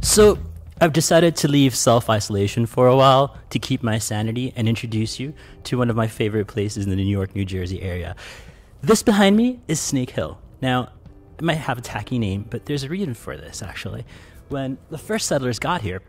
So, I've decided to leave self isolation for a while to keep my sanity and introduce you to one of my favorite places in the New York, New Jersey area. This behind me is Snake Hill. Now, it might have a tacky name, but there's a reason for this actually. When the first settlers got here,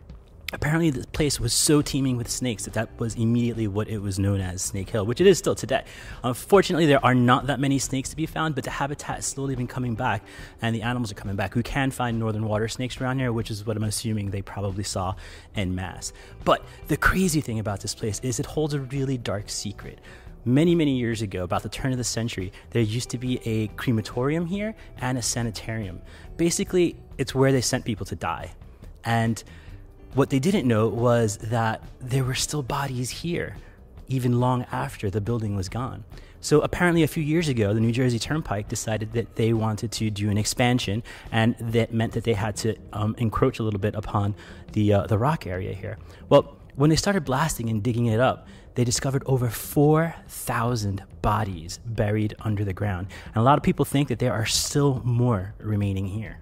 apparently the place was so teeming with snakes that that was immediately what it was known as Snake Hill, which it is still today. Unfortunately, there are not that many snakes to be found, but the habitat has slowly been coming back, and the animals are coming back. We can find northern water snakes around here, which is what I'm assuming they probably saw en masse. But the crazy thing about this place is it holds a really dark secret many, many years ago, about the turn of the century, there used to be a crematorium here and a sanitarium. Basically, it's where they sent people to die. And what they didn't know was that there were still bodies here, even long after the building was gone. So apparently, a few years ago, the New Jersey Turnpike decided that they wanted to do an expansion, and that meant that they had to um, encroach a little bit upon the uh, the rock area here. Well, when they started blasting and digging it up, they discovered over 4,000 bodies buried under the ground. And a lot of people think that there are still more remaining here.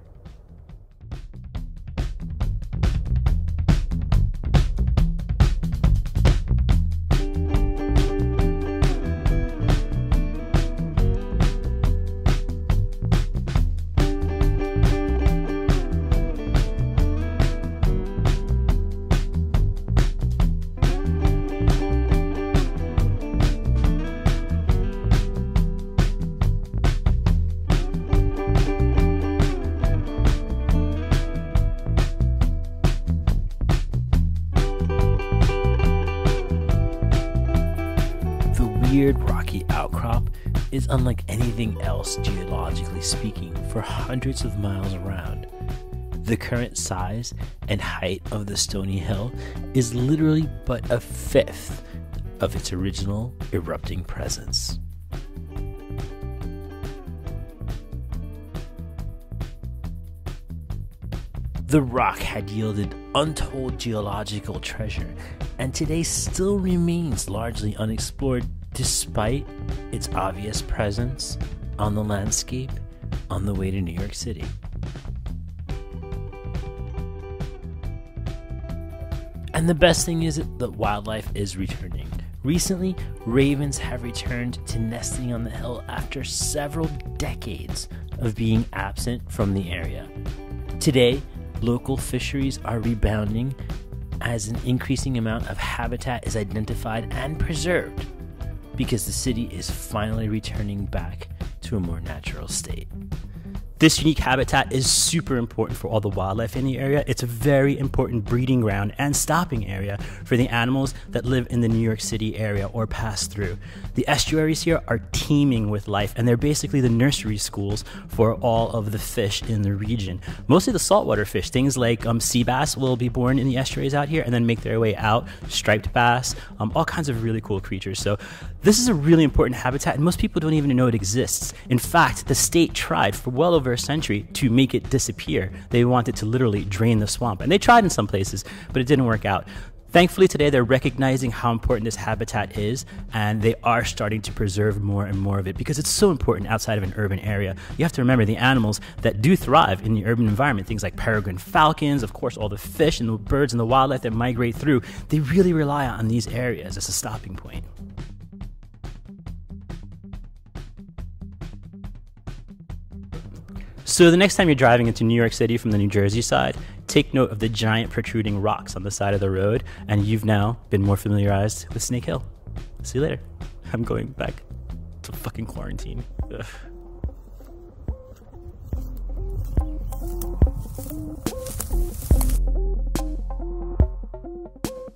Weird rocky outcrop is unlike anything else geologically speaking for hundreds of miles around. The current size and height of the stony hill is literally but a fifth of its original erupting presence. The rock had yielded untold geological treasure and today still remains largely unexplored despite its obvious presence on the landscape on the way to New York City. And the best thing is that wildlife is returning. Recently, ravens have returned to nesting on the hill after several decades of being absent from the area. Today, local fisheries are rebounding as an increasing amount of habitat is identified and preserved because the city is finally returning back to a more natural state. This unique habitat is super important for all the wildlife in the area. It's a very important breeding ground and stopping area for the animals that live in the New York City area or pass through. The estuaries here are teeming with life, and they're basically the nursery schools for all of the fish in the region. Mostly the saltwater fish, things like um, sea bass will be born in the estuaries out here and then make their way out, striped bass, um, all kinds of really cool creatures. So, this is a really important habitat, and most people don't even know it exists. In fact, the state tried for well over over a century to make it disappear. They wanted to literally drain the swamp. And they tried in some places, but it didn't work out. Thankfully, today they're recognizing how important this habitat is, and they are starting to preserve more and more of it because it's so important outside of an urban area. You have to remember the animals that do thrive in the urban environment, things like peregrine falcons, of course, all the fish and the birds and the wildlife that migrate through, they really rely on these areas as a stopping point. So the next time you're driving into New York City from the New Jersey side, take note of the giant protruding rocks on the side of the road, and you've now been more familiarized with Snake Hill. See you later. I'm going back to fucking quarantine. Ugh. Thank you.